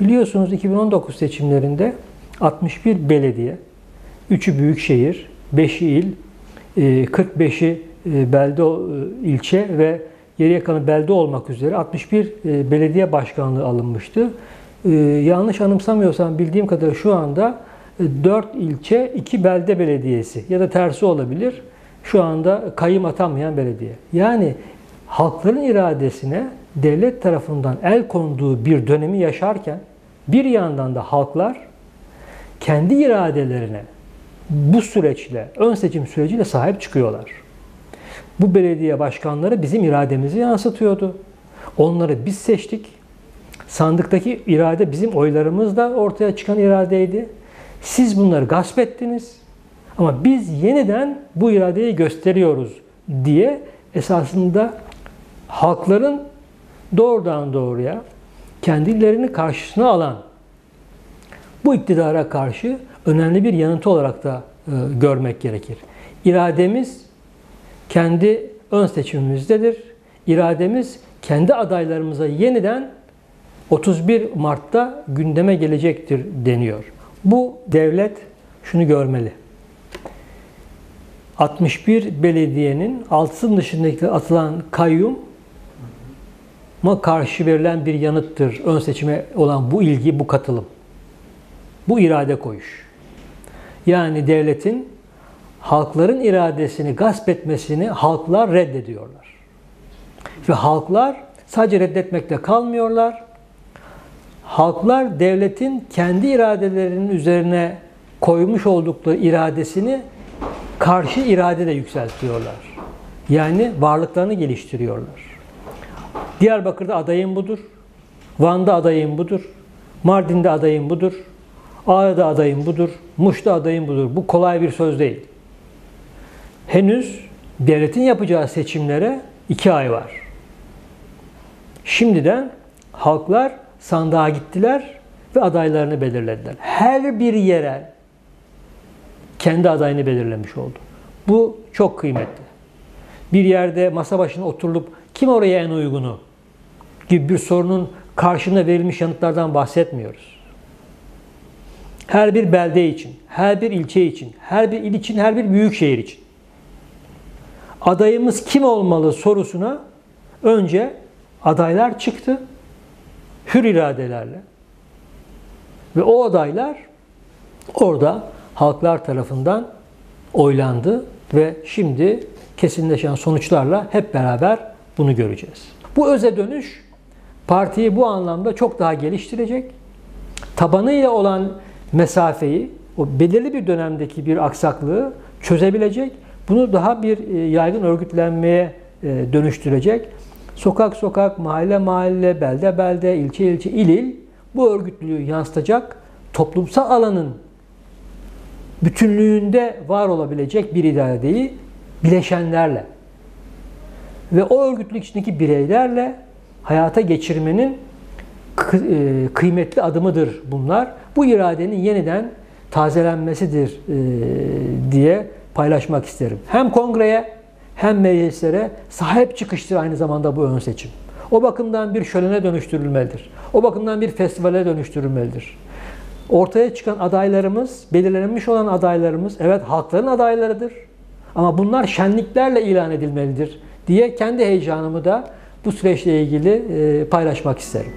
Biliyorsunuz 2019 seçimlerinde 61 belediye, 3'ü büyükşehir, 5'i il, e, 45'i e, belde e, ilçe ve geriye kalan belde olmak üzere 61 e, belediye başkanlığı alınmıştı. E, Yanlış anımsamıyorsam bildiğim kadarıyla şu anda 4 ilçe, 2 belde belediyesi ya da tersi olabilir. Şu anda kayım atanmayan belediye. Yani halkların iradesine devlet tarafından el konduğu bir dönemi yaşarken bir yandan da halklar kendi iradelerine bu süreçle, ön seçim süreciyle sahip çıkıyorlar. Bu belediye başkanları bizim irademizi yansıtıyordu. Onları biz seçtik. Sandıktaki irade bizim oylarımızla ortaya çıkan iradeydi. Siz bunları gasp ettiniz. Ama biz yeniden bu iradeyi gösteriyoruz diye esasında halkların doğrudan doğruya kendilerini karşısına alan bu iktidara karşı önemli bir yanıtı olarak da e, görmek gerekir. İrademiz kendi ön seçimimizdedir. İrademiz kendi adaylarımıza yeniden 31 Mart'ta gündeme gelecektir deniyor. Bu devlet şunu görmeli. 61 belediyenin altısının dışındaki atılan kayyum ma karşı verilen bir yanıttır. Ön seçime olan bu ilgi, bu katılım. Bu irade koyuş. Yani devletin halkların iradesini gasp etmesini halklar reddediyorlar. Ve halklar sadece reddetmekte kalmıyorlar. Halklar devletin kendi iradelerinin üzerine koymuş oldukları iradesini karşı irade de yükseltiyorlar. Yani varlıklarını geliştiriyorlar. Diyarbakır'da adayım budur. Van'da adayım budur. Mardin'de adayım budur. Ağrı'da adayım budur. Muş'ta adayım budur. Bu kolay bir söz değil. Henüz devletin yapacağı seçimlere iki ay var. Şimdiden halklar sandığa gittiler ve adaylarını belirlediler. Her bir yere kendi adayını belirlemiş oldu. Bu çok kıymetli. Bir yerde masa başına oturulup kim oraya en uygunu gibi bir sorunun karşına verilmiş yanıtlardan bahsetmiyoruz. Her bir belde için, her bir ilçe için, her bir il için, her bir büyük şehir için. Adayımız kim olmalı sorusuna önce adaylar çıktı. Hür iradelerle. Ve o adaylar orada halklar tarafından oylandı ve şimdi kesinleşen sonuçlarla hep beraber bunu göreceğiz. Bu öze dönüş partiyi bu anlamda çok daha geliştirecek. Tabanıyla olan mesafeyi, o belirli bir dönemdeki bir aksaklığı çözebilecek. Bunu daha bir e, yaygın örgütlenmeye e, dönüştürecek. Sokak sokak, mahalle mahalle, belde belde, ilçe ilçe, il il bu örgütlülüğü yansıtacak toplumsal alanın bütünlüğünde var olabilecek bir iradeyi bileşenlerle ve o örgütlülük içindeki bireylerle hayata geçirmenin e, kıymetli adımıdır bunlar. Bu iradenin yeniden tazelenmesidir e, diye paylaşmak isterim. Hem kongreye hem meclislere sahip çıkıştır aynı zamanda bu ön seçim. O bakımdan bir şölene dönüştürülmelidir. O bakımdan bir festivale dönüştürülmelidir. Ortaya çıkan adaylarımız, belirlenmiş olan adaylarımız, evet halkların adaylarıdır. Ama bunlar şenliklerle ilan edilmelidir diye kendi heyecanımı da bu süreçle ilgili paylaşmak isterim.